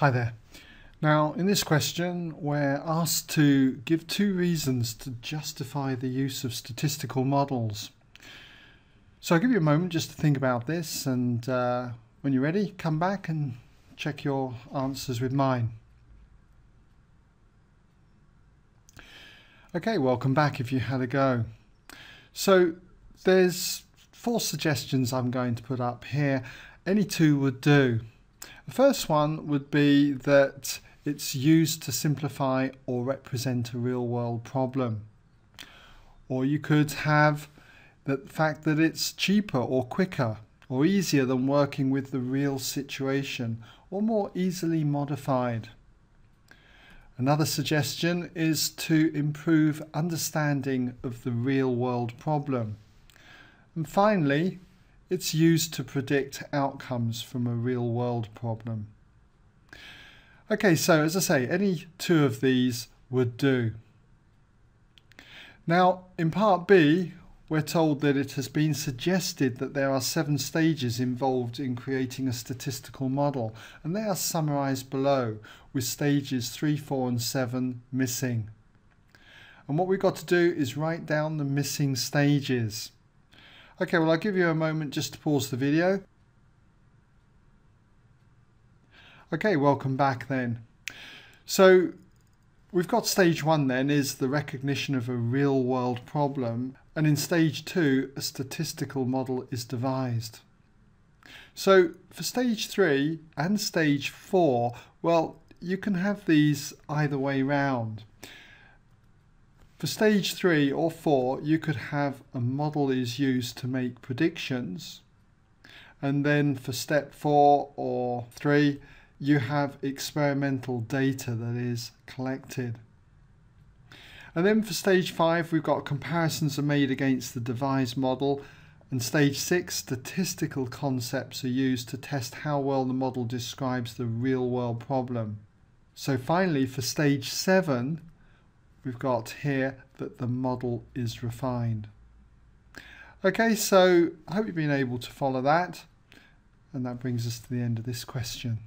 Hi there. Now, in this question, we're asked to give two reasons to justify the use of statistical models. So I'll give you a moment just to think about this, and uh, when you're ready, come back and check your answers with mine. Okay, welcome back if you had a go. So there's four suggestions I'm going to put up here. Any two would do. The first one would be that it's used to simplify or represent a real world problem. Or you could have the fact that it's cheaper or quicker or easier than working with the real situation or more easily modified. Another suggestion is to improve understanding of the real world problem. And finally, it's used to predict outcomes from a real world problem. Okay, so as I say, any two of these would do. Now, in part B, we're told that it has been suggested that there are seven stages involved in creating a statistical model, and they are summarized below, with stages 3, 4 and 7 missing. And what we've got to do is write down the missing stages. Okay, well I'll give you a moment just to pause the video. Okay, welcome back then. So we've got stage one then is the recognition of a real world problem and in stage two a statistical model is devised. So for stage three and stage four, well you can have these either way round. For stage three or four, you could have a model is used to make predictions. And then for step four or three, you have experimental data that is collected. And then for stage five, we've got comparisons are made against the devised model. And stage six, statistical concepts are used to test how well the model describes the real world problem. So finally, for stage seven, we've got here that the model is refined. Okay, so I hope you've been able to follow that. And that brings us to the end of this question.